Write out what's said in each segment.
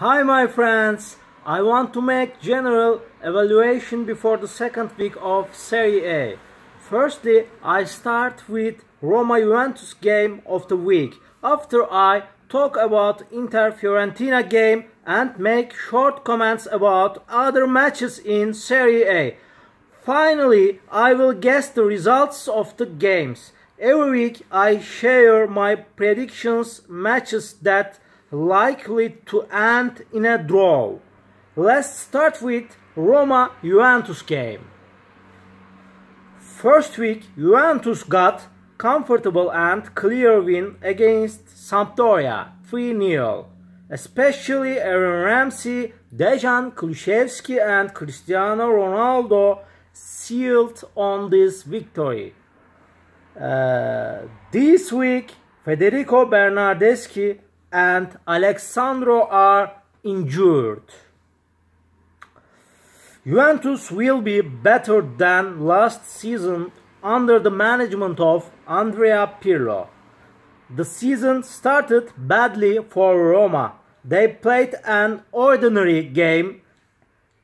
Hi my friends, I want to make general evaluation before the second week of Serie A. Firstly, I start with Roma Juventus game of the week. After I talk about Inter Fiorentina game and make short comments about other matches in Serie A. Finally, I will guess the results of the games. Every week I share my predictions matches that likely to end in a draw. Let's start with Roma Juventus game. First week Juventus got comfortable and clear win against Sampdoria 3-0. Especially Aaron Ramsey, Dejan Kulusevski and Cristiano Ronaldo sealed on this victory. Uh, this week Federico Bernardeschi and Alex Sandro are injured. Juventus will be better than last season under the management of Andrea Pirlo. The season started badly for Roma. They played an ordinary game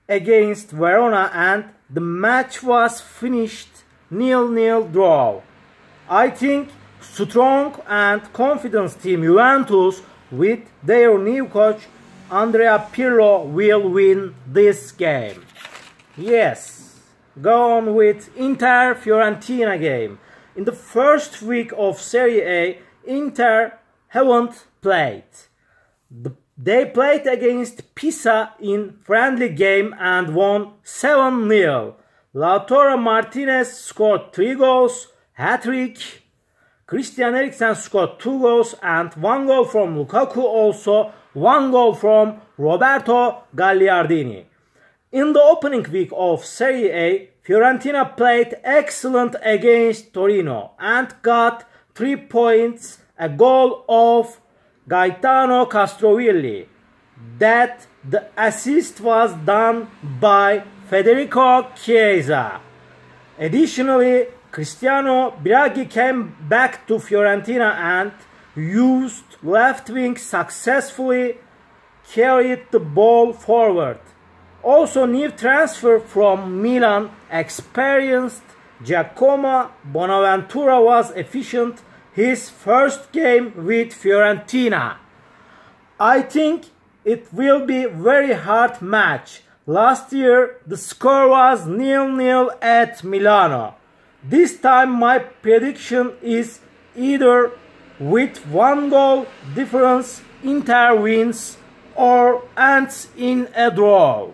against Verona and the match was finished nil-nil draw. I think strong and confident team Juventus with their new coach Andrea Pirlo will win this game. Yes, go on with Inter Fiorentina game. In the first week of Serie A, Inter haven't played. They played against Pisa in friendly game and won 7-0. Lautaro Martinez scored 3 goals, hat-trick, Christian Eriksen scored two goals and one goal from Lukaku also one goal from Roberto Gagliardini. In the opening week of Serie A, Fiorentina played excellent against Torino and got 3 points, a goal of Gaetano Castrovilli. That the assist was done by Federico Chiesa. Additionally, Cristiano Biraghi came back to Fiorentina and used left wing successfully carried the ball forward. Also new transfer from Milan experienced Giacomo Bonaventura was efficient his first game with Fiorentina. I think it will be very hard match. Last year the score was nil-nil at Milano. This time my prediction is either with one goal difference Inter wins or ends in a draw.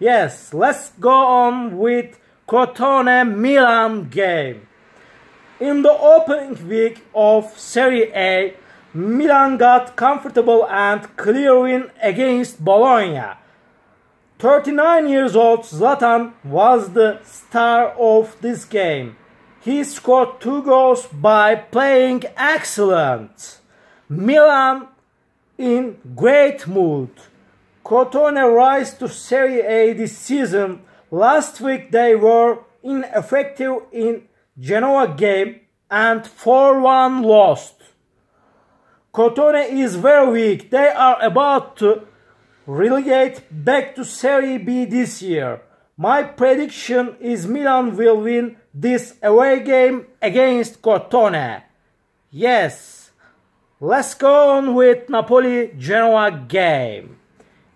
Yes, let's go on with Crotone Milan game. In the opening week of Serie A, Milan got comfortable and clear win against Bologna. 39 years old Zlatan was the star of this game. He scored two goals by playing excellent. Milan in great mood. Crotone rise to Serie A this season. Last week they were ineffective in Genoa game and 4-1 lost. Crotone is very weak. They are about to relegate back to Serie B this year. My prediction is Milan will win this away game against Crotone. Yes, let's go on with Napoli-Genoa game.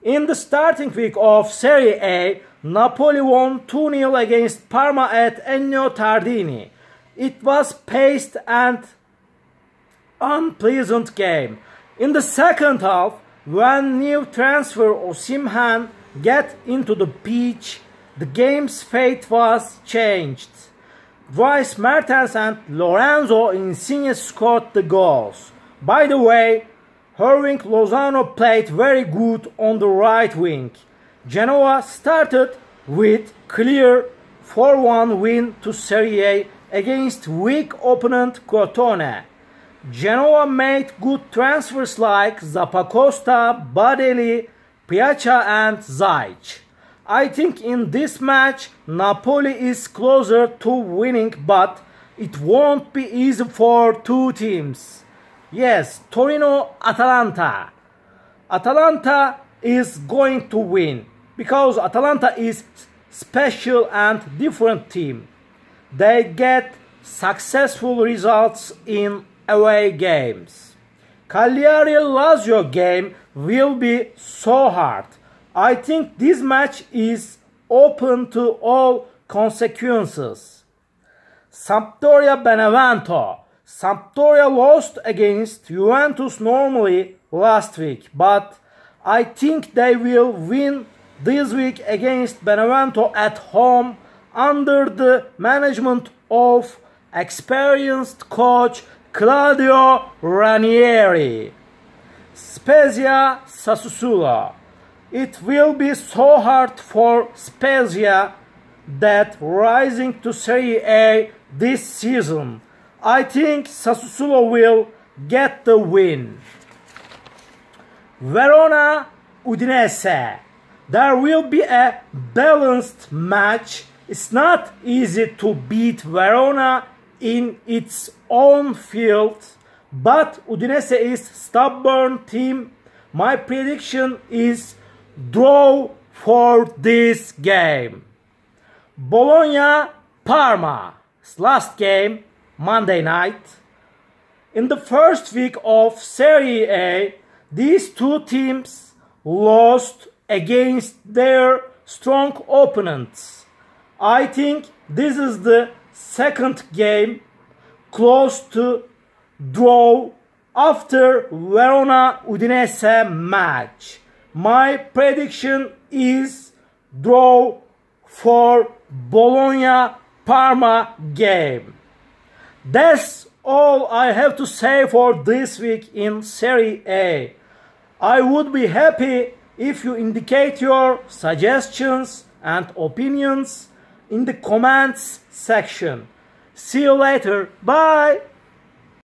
In the starting week of Serie A, Napoli won 2-0 against Parma at Ennio Tardini. It was paced and unpleasant game. In the second half, when new transfer Osimhen get into the pitch, the game's fate was changed. Dries Mertens and Lorenzo Insigne scored the goals. By the way, Hirving Lozano played very good on the right wing. Genoa started with clear 4-1 win to Serie A against weak opponent Crotone. Genoa made good transfers like Zappacosta, Badelj, Pjaca and Ziyech. I think in this match Napoli is closer to winning but it won't be easy for two teams. Yes, Torino Atalanta. Atalanta is going to win because Atalanta is special and different team. They get successful results in away games. Cagliari Lazio game will be so hard. I think this match is open to all consequences. Sampdoria Benevento. Sampdoria lost against Juventus normally last week, but I think they will win this week against Benevento at home under the management of experienced coach Claudio Ranieri. Spezia Sassuolo. It will be so hard for Spezia that rising to Serie A this season. I think Sassuolo will get the win. Verona Udinese. There will be a balanced match. It's not easy to beat Verona in its own field, but Udinese is stubborn team. My prediction is draw for this game. Bologna Parma. Last game Monday night. In the first week of Serie A, these two teams lost against their strong opponents. I think this is the second game close to draw after Verona Udinese match. My prediction is draw for Bologna Parma game. That's all I have to say for this week in Serie A. I would be happy if you indicate your suggestions and opinions in the comments section. See you later. Bye.